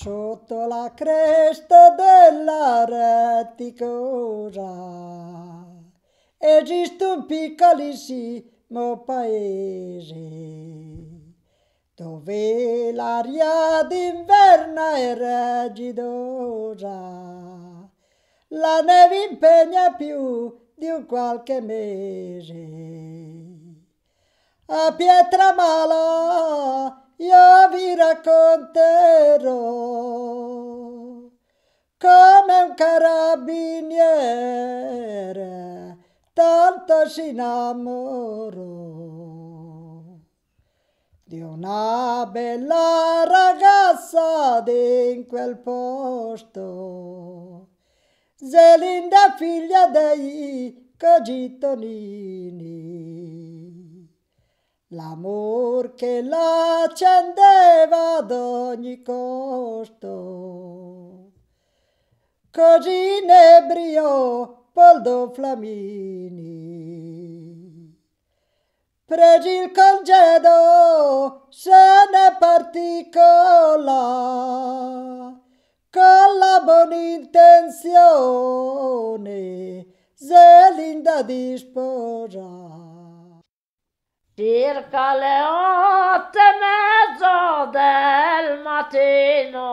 Sotto la cresta della reticosa esiste un piccolissimo paese dove l'aria d'inverno è rigidosa, la neve impegna più di un qualche mese. A Pietramala io vi racconterò come un carabiniere tanto si innamorò di una bella ragazza di in quel posto, Zelinda figlia dei cogitonini. L'amor che l'accendeva ad ogni costo. Così ne briò Poldo Flamini. Presi il congedo, se ne partì con la, con la buona intenzione, Zelinda di sposare. Circa le otto e mezzo del mattino.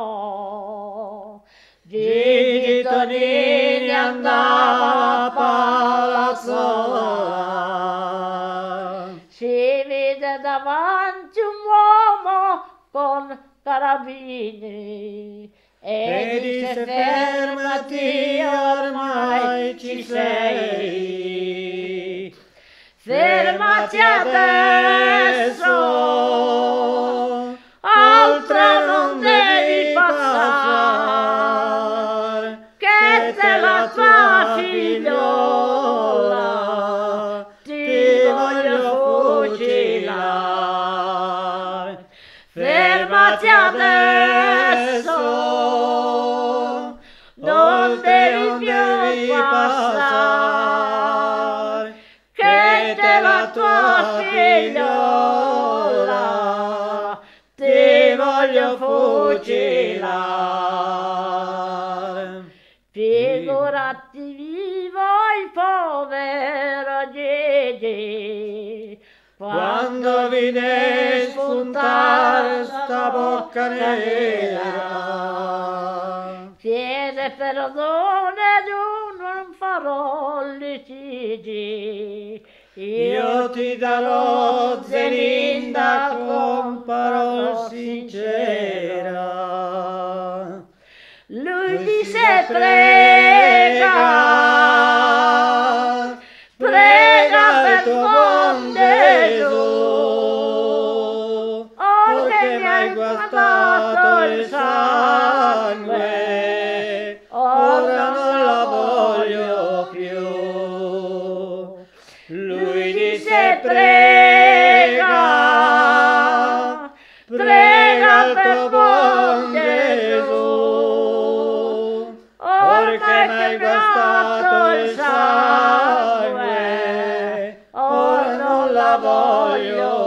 Gigi Tonini andava a palazzo. Si vide davanti un uomo con carabini e disse fermati ormai ci sei fermati adesso, oltre non devi passare, che te la tua figliola ti voglio fucilare. Fermati adesso, la tua figliola ti voglio fucilare. Figurati vivo il povero Gigi Quando vide spuntare sta bocca nera Chiede perdone io non farò litigi Io ti darò Zelinda con parole sincera. Lui disse prega perché m'hai guastato il sangue, ora non la voglio.